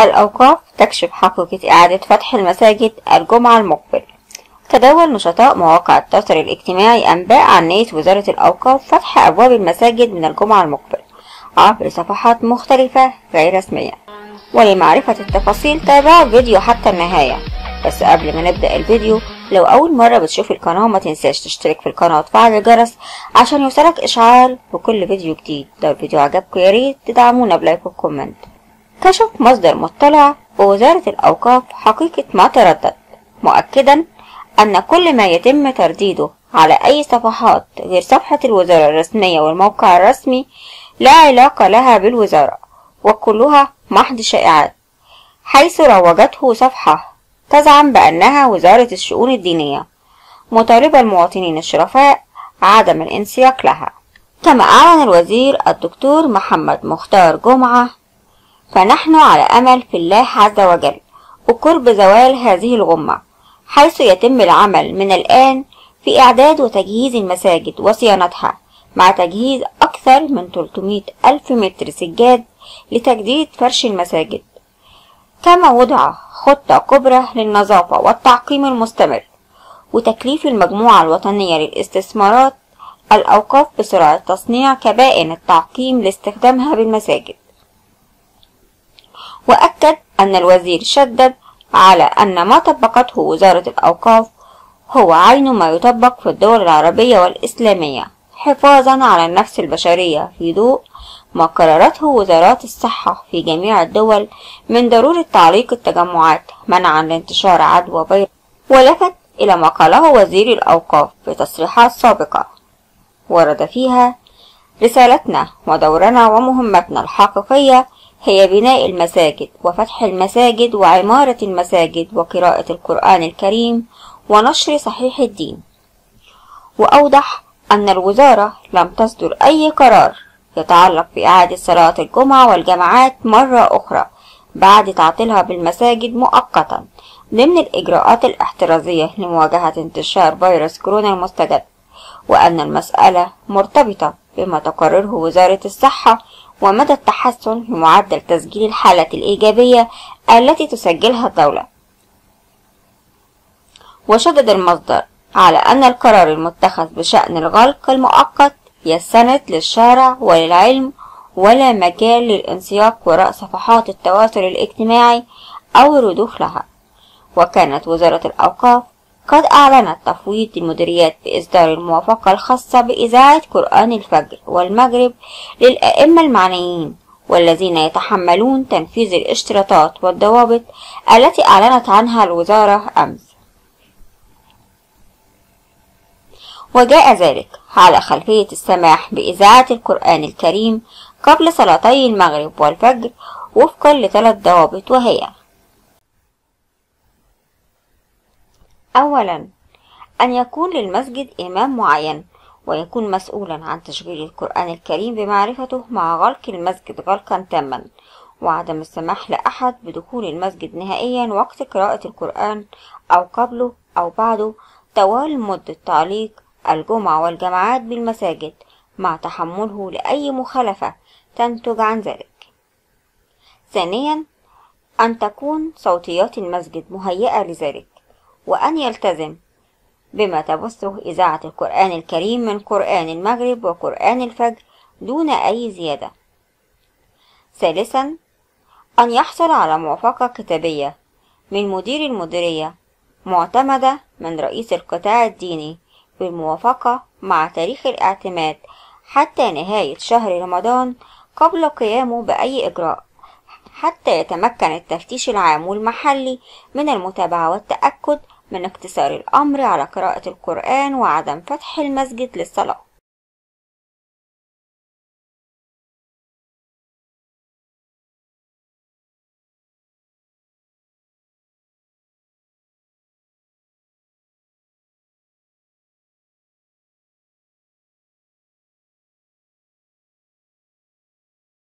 الأوقاف تكشف حقيقة إعادة فتح المساجد الجمعة المقبل. تداول نشطاء مواقع التواصل الاجتماعي أنباء عن نية وزارة الأوقاف فتح أبواب المساجد من الجمعة المقبل عبر صفحات مختلفة غير رسمية. ولمعرفة التفاصيل تابعوا الفيديو حتى النهاية. بس قبل ما نبدأ الفيديو لو أول مرة بتشوف القناة ما تنساش تشترك في القناة وتفعل الجرس عشان يوصلك إشعار بكل فيديو جديد. لو الفيديو عجبكم ياريت تدعمونا ب like و comment. كشف مصدر مطلع بوزارة الأوقاف حقيقة ما تردد مؤكدا أن كل ما يتم ترديده على أي صفحات غير صفحة الوزارة الرسمية والموقع الرسمي لا علاقة لها بالوزارة وكلها محض شائعات حيث روجته صفحة تزعم بأنها وزارة الشؤون الدينية مطالبة المواطنين الشرفاء عدم الانسياق لها. كما أعلن الوزير الدكتور محمد مختار جمعة فنحن على أمل في الله عز وجل وقرب زوال هذه الغمة حيث يتم العمل من الآن في إعداد وتجهيز المساجد وصيانتها مع تجهيز أكثر من 300 ألف متر سجاد لتجديد فرش المساجد. كما وضع خطة كبرى للنظافة والتعقيم المستمر وتكليف المجموعة الوطنية للاستثمارات الأوقاف بسرعة تصنيع كبائن التعقيم لاستخدامها بالمساجد. وأكد أن الوزير شدد على أن ما طبقته وزارة الأوقاف هو عين ما يطبق في الدول العربية والإسلامية حفاظا على النفس البشرية في ضوء ما قررته وزارات الصحة في جميع الدول من ضرورة تعليق التجمعات منعا لانتشار عدوى فيروس. ولفت إلى ما قاله وزير الأوقاف في تصريحات سابقة ورد فيها رسالتنا ودورنا ومهمتنا الحقيقية هي بناء المساجد وفتح المساجد وعمارة المساجد وقراءة القرآن الكريم ونشر صحيح الدين. وأوضح أن الوزارة لم تصدر أي قرار يتعلق بإعادة صلاة الجمعة والجماعات مرة أخرى بعد تعطيلها بالمساجد مؤقتا ضمن الإجراءات الاحترازية لمواجهة انتشار فيروس كورونا المستجد وأن المسألة مرتبطة بما تقرره وزارة الصحة ومدى التحسن في معدل تسجيل الحالات الإيجابية التي تسجلها الدولة. وشدد المصدر على أن القرار المتخذ بشأن الغلق المؤقت يستند للشارع وللعلم ولا مجال للانسياق وراء صفحات التواصل الاجتماعي أو الردوف لها. وكانت وزارة الأوقاف قد أعلنت تفويض المديريات بإصدار الموافقة الخاصة بإذاعة قرآن الفجر والمغرب للأئمة المعنيين والذين يتحملون تنفيذ الاشتراطات والضوابط التي أعلنت عنها الوزارة أمس. وجاء ذلك على خلفية السماح بإذاعة القرآن الكريم قبل صلاتي المغرب والفجر وفقا لثلاث ضوابط وهي أولا أن يكون للمسجد إمام معين ويكون مسؤولا عن تشغيل القرآن الكريم بمعرفته مع غلق المسجد غلقا تاما وعدم السماح لأحد بدخول المسجد نهائيا وقت قراءة القرآن أو قبله أو بعده طوال مدة تعليق الجمعة والجماعات بالمساجد مع تحمله لأي مخالفة تنتج عن ذلك. ثانيا أن تكون صوتيات المسجد مهيئة لذلك. وأن يلتزم بما تبثه إذاعة القرآن الكريم من قرآن المغرب وقرآن الفجر دون أي زيادة. ثالثا أن يحصل على موافقة كتابية من مدير المديرية معتمدة من رئيس القطاع الديني بالموافقة مع تاريخ الاعتماد حتى نهاية شهر رمضان قبل قيامه بأي إجراء حتى يتمكن التفتيش العام والمحلي من المتابعة والتأكد من اقتصار الأمر على قراءة القرآن وعدم فتح المسجد للصلاة.